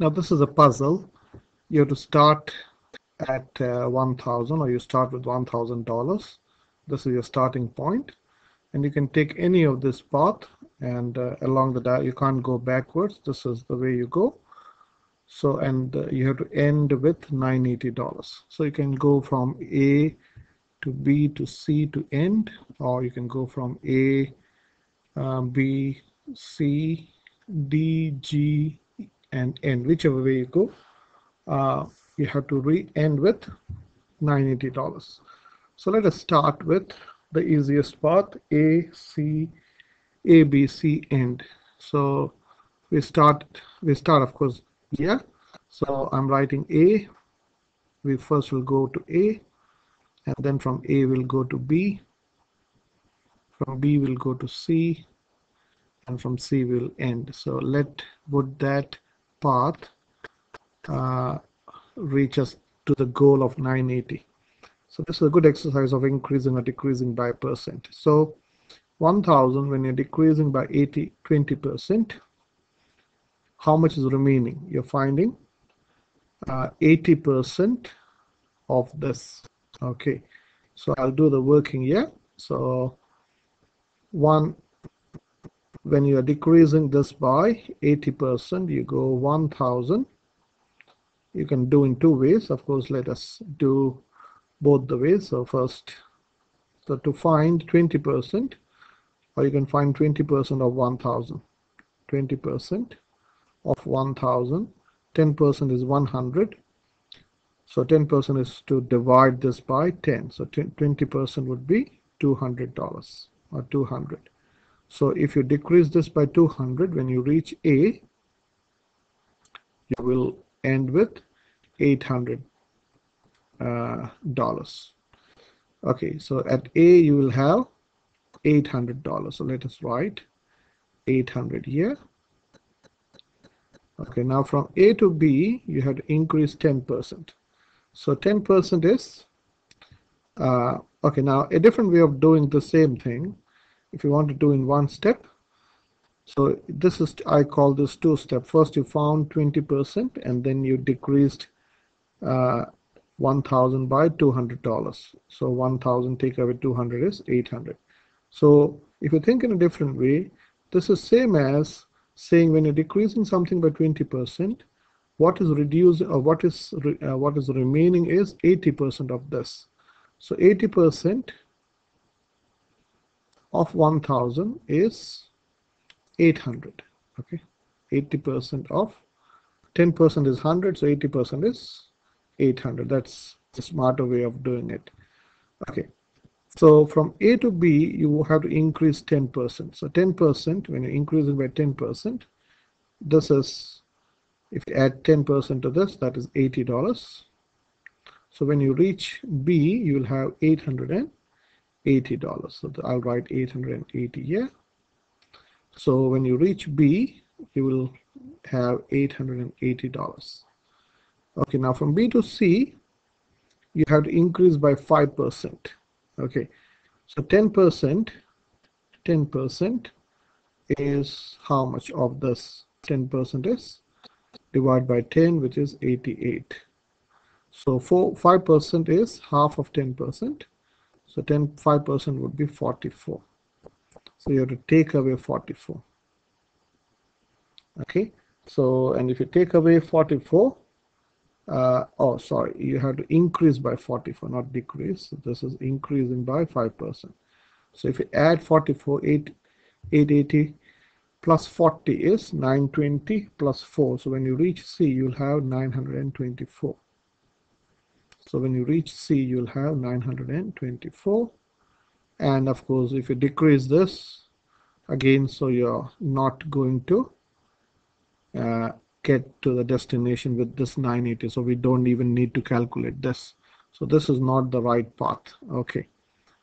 Now this is a puzzle. You have to start at uh, 1000 or you start with $1,000. This is your starting point and you can take any of this path and uh, along the you can't go backwards. This is the way you go. So and uh, you have to end with $980. So you can go from A to B to C to end or you can go from A, uh, B, C, D, G, and end whichever way you go uh, you have to re-end with $980 so let us start with the easiest path A C A B C end. So we start we start of course here. So I'm writing A. We first will go to A and then from A we'll go to B. From B we'll go to C and from C we'll end. So let put that path uh, reach us to the goal of 980. So this is a good exercise of increasing or decreasing by percent. So 1000 when you're decreasing by 80 20 percent how much is remaining you're finding uh, 80 percent of this okay so I'll do the working here so one when you are decreasing this by 80%, you go 1000. You can do in two ways. Of course, let us do both the ways. So first, so to find 20%, or you can find 20% of 1000. 20% of 1000. 10% is 100. So 10% is to divide this by 10. So 20% would be $200 or 200. So if you decrease this by 200, when you reach A, you will end with 800 uh, dollars. Okay, so at A you will have 800 dollars. So let us write 800 here. Okay, now from A to B you have to increase 10%. So 10% is uh, okay. Now a different way of doing the same thing if you want to do in one step. So this is I call this two step. First you found 20% and then you decreased uh, 1000 by $200 so 1000 take away 200 is 800 so if you think in a different way this is same as saying when you're decreasing something by 20% what is reduced or what is uh, what is remaining is 80% of this. So 80% of 1000 is 800 okay? 80% of 10% is 100 so 80% is 800 that's the smarter way of doing it okay? So from A to B you have to increase 10% so 10% when you're increasing by 10% this is if you add 10% to this that is $80 so when you reach B you will have 800 $80 so I'll write 880 here so when you reach B you will have $880 okay now from B to C you have to increase by 5% okay so 10% 10% is how much of this 10% is? Divided by 10 which is 88 so 4 5% is half of 10% so 10 5% would be 44. So you have to take away 44. Okay. So and if you take away 44, uh, oh sorry, you have to increase by 44, not decrease. So this is increasing by 5%. So if you add 44, 8, 880 plus 40 is 920 plus 4. So when you reach C, you'll have 924. So when you reach C, you'll have 924. And of course, if you decrease this again, so you're not going to uh, get to the destination with this 980. So we don't even need to calculate this. So this is not the right path. Okay.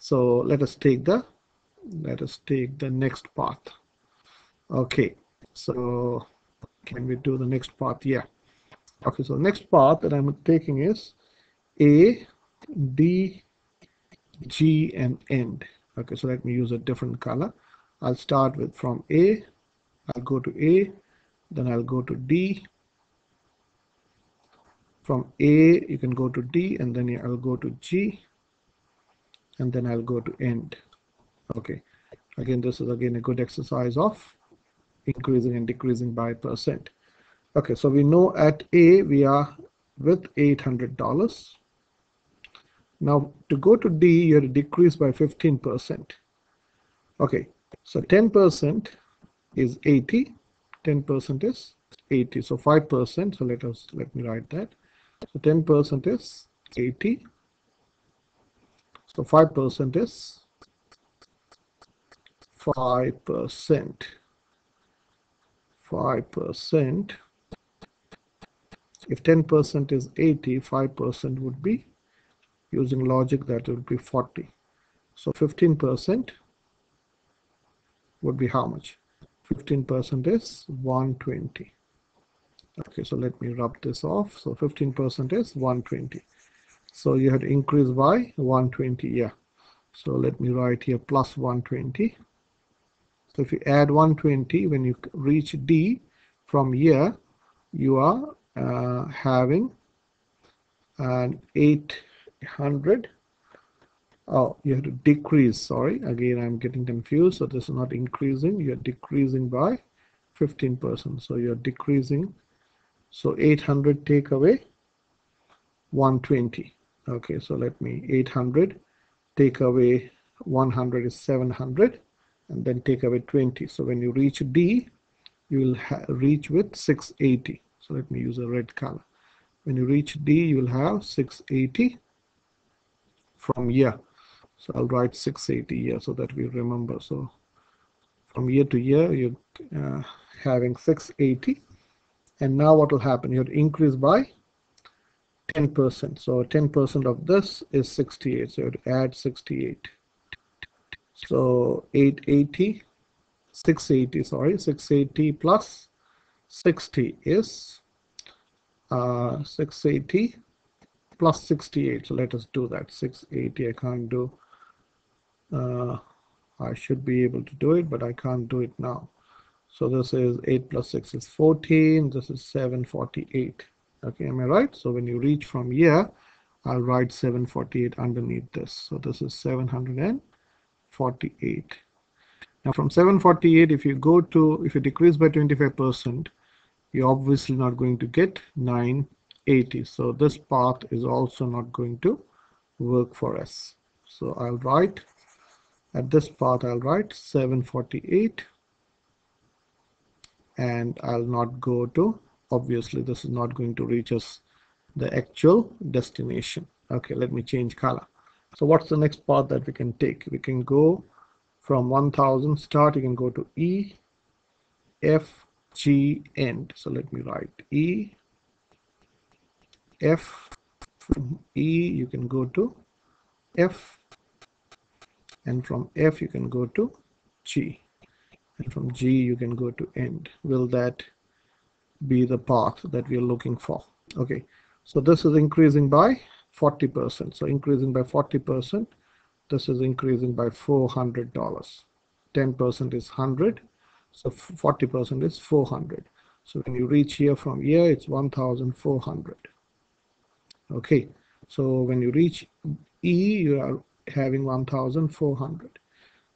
So let us take the let us take the next path. Okay. So can we do the next path? Yeah. Okay. So the next path that I'm taking is a, D, G, and end. Okay, so let me use a different color. I'll start with from A, I'll go to A, then I'll go to D, from A you can go to D and then I'll go to G and then I'll go to end okay again this is again a good exercise of increasing and decreasing by percent okay so we know at A we are with $800 now to go to D you have to decrease by 15% okay so 10% is 80 10% is 80 so 5% so let us let me write that. So 10% is 80 so 5% is 5% 5% if 10% is 80 5% would be using logic that would be 40 so 15% would be how much? 15% is 120 okay so let me rub this off. So 15% is 120 so you have increased by 120 yeah. So let me write here plus 120 so if you add 120 when you reach D from here you are uh, having an 800 oh you have to decrease sorry. Again I'm getting confused so this is not increasing. You're decreasing by 15 percent. So you're decreasing. So 800 take away 120 okay so let me 800 take away 100 is 700 and then take away 20 so when you reach D you will reach with 680 so let me use a red color. When you reach D you will have 680 from year. So I'll write 680 here so that we remember. So from year to year you're uh, having 680 and now what will happen? You have to increase by 10% so 10% of this is 68 so you have to add 68 so 880 680 sorry 680 plus 60 is uh, 680 plus 68 so let us do that. 680 I can't do. Uh, I should be able to do it but I can't do it now. So this is 8 plus 6 is 14 this is 748 okay am I right? So when you reach from here I'll write 748 underneath this. So this is 748 now from 748 if you go to if you decrease by 25 percent you're obviously not going to get 980 so this path is also not going to work for us. So I'll write at this part I'll write 748 and I'll not go to obviously this is not going to reach us the actual destination. Okay let me change color. So what's the next path that we can take? We can go from 1000 start you can go to E F G end. So let me write E F from E you can go to F. And from F you can go to G. And from G you can go to end. Will that be the path that we are looking for? Okay. So this is increasing by 40 percent. So increasing by 40 percent this is increasing by 400 dollars. 10 percent is 100 so 40 percent is 400 so when you reach here from here it's 1400 okay so when you reach E you are having 1400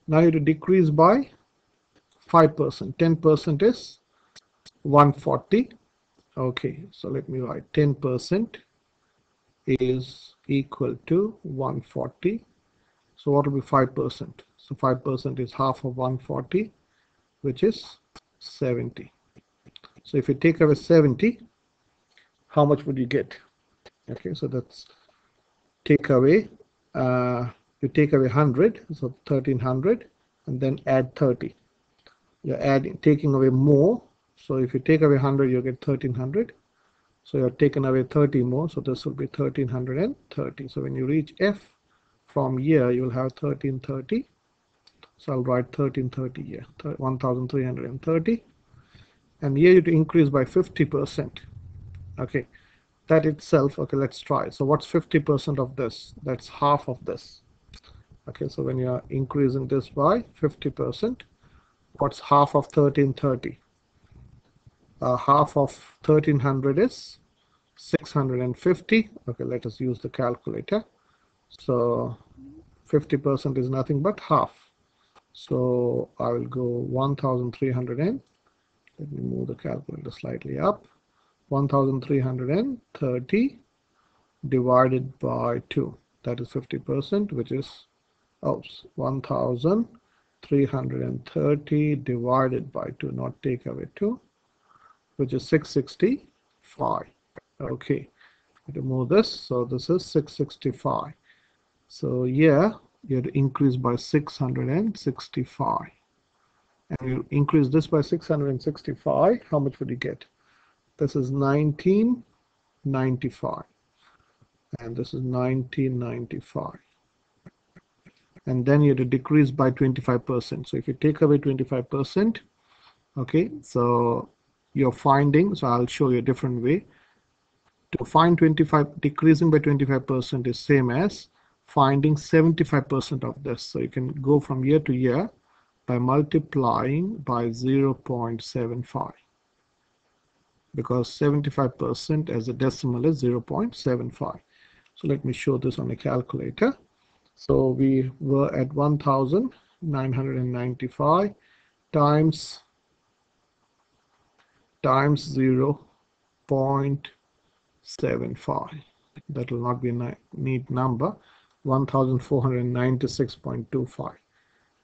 now you to decrease by 5% 10% is 140 okay so let me write. 10% is equal to 140 so what will be 5% so 5% is half of 140 which is 70 so if you take away 70 how much would you get okay so that's take away uh, you take away 100 so 1300 and then add 30 you're adding taking away more so if you take away 100 you get 1300 so you're taking away 30 more so this will be 1330 so when you reach F from here you will have 1330 so I'll write 1330 here 1330 and here you to increase by 50 percent. Okay that itself okay let's try. So what's 50 percent of this? That's half of this. Okay so when you are increasing this by 50 percent what's half of 1330 uh, half of 1300 is 650 okay let us use the calculator. So 50% is nothing but half. So I will go 1300 and let me move the calculator slightly up 1330 divided by 2 that is 50% which is oops 1330 divided by 2 not take away 2 which is 665 okay remove this. So this is 665 so yeah you increase by 665 and you increase this by 665 how much would you get this is 1995 and this is 1995 and then you have to decrease by 25% so if you take away 25% okay so you're finding so I'll show you a different way. To find 25 decreasing by 25% is same as finding 75% of this. So you can go from year to year by multiplying by 0.75 because 75% as a decimal is 0.75 so let me show this on a calculator. So we were at 1995 times times 0 0.75 that will not be a neat number. 1496.25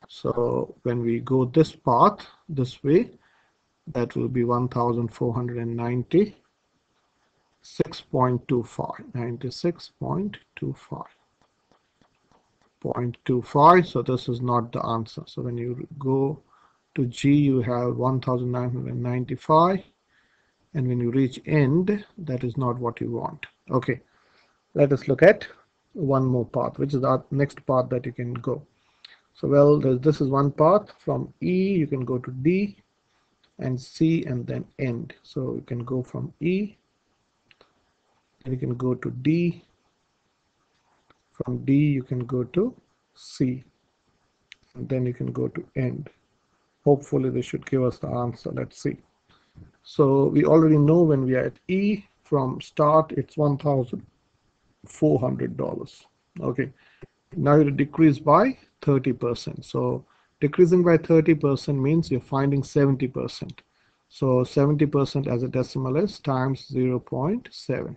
so when we go this path this way that will be 1490 6.25 96.25 0.25 so this is not the answer. So when you go to G you have 1995 and when you reach end that is not what you want. Okay let us look at one more path which is the next path that you can go. So well this is one path from E you can go to D and C and then end. So you can go from E and you can go to D. From D you can go to C and then you can go to end. Hopefully they should give us the answer. Let's see. So we already know when we are at E from start it's 1400 dollars. Okay. Now it decrease by 30 percent. So decreasing by 30 percent means you're finding 70 percent. So 70 percent as a decimal is times 0 0.7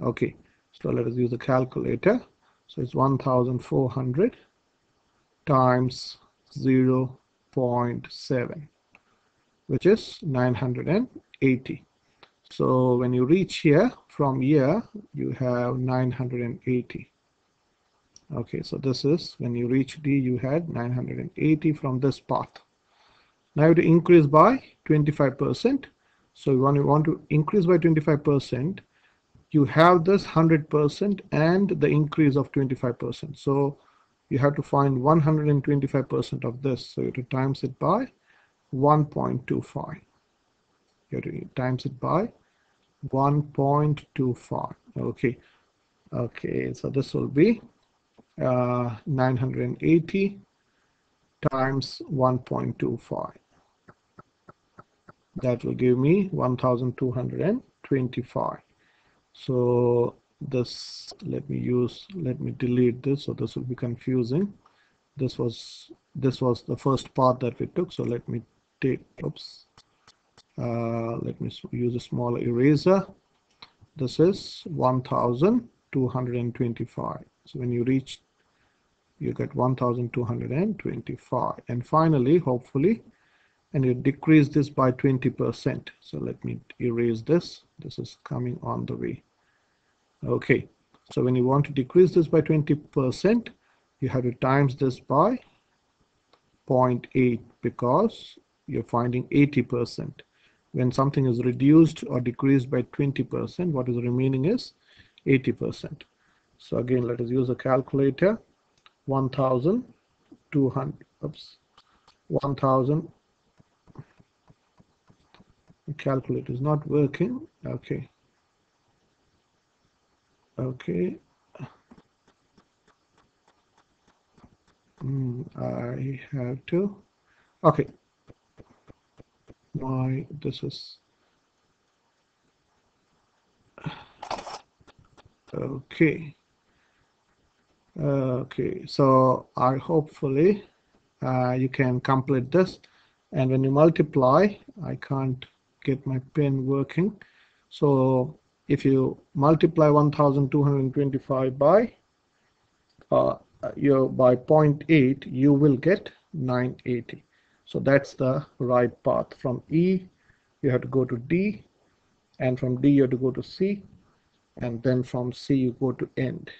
okay so let us use the calculator. So it's 1400 times 0 0.7 which is 980 so when you reach here from here you have 980 okay so this is when you reach D you had 980 from this path now you have to increase by 25 percent so when you want to increase by 25 percent you have this 100% and the increase of 25%. So you have to find 125% of this. So you have to times it by 1.25. You have to times it by 1.25. Okay. Okay, so this will be uh, 980 times 1.25. That will give me 1225 so this let me use let me delete this so this will be confusing. This was this was the first part that we took so let me take oops uh, let me use a small eraser. This is 1225 so when you reach you get 1225 and finally hopefully and you decrease this by 20 percent. So let me erase this. This is coming on the way. Okay. So when you want to decrease this by 20 percent you have to times this by 0.8 because you're finding 80 percent. When something is reduced or decreased by 20 percent what is remaining is 80 percent. So again let us use a calculator 1200 oops. 1000 calculator is not working. Okay. Okay. Mm, I have to. Okay. My this is okay okay so I hopefully uh, you can complete this. And when you multiply I can't get my pen working. So if you multiply 1225 by uh, your by 0.8 you will get 980 so that's the right path. From E you have to go to D. And from D you have to go to C. And then from C you go to end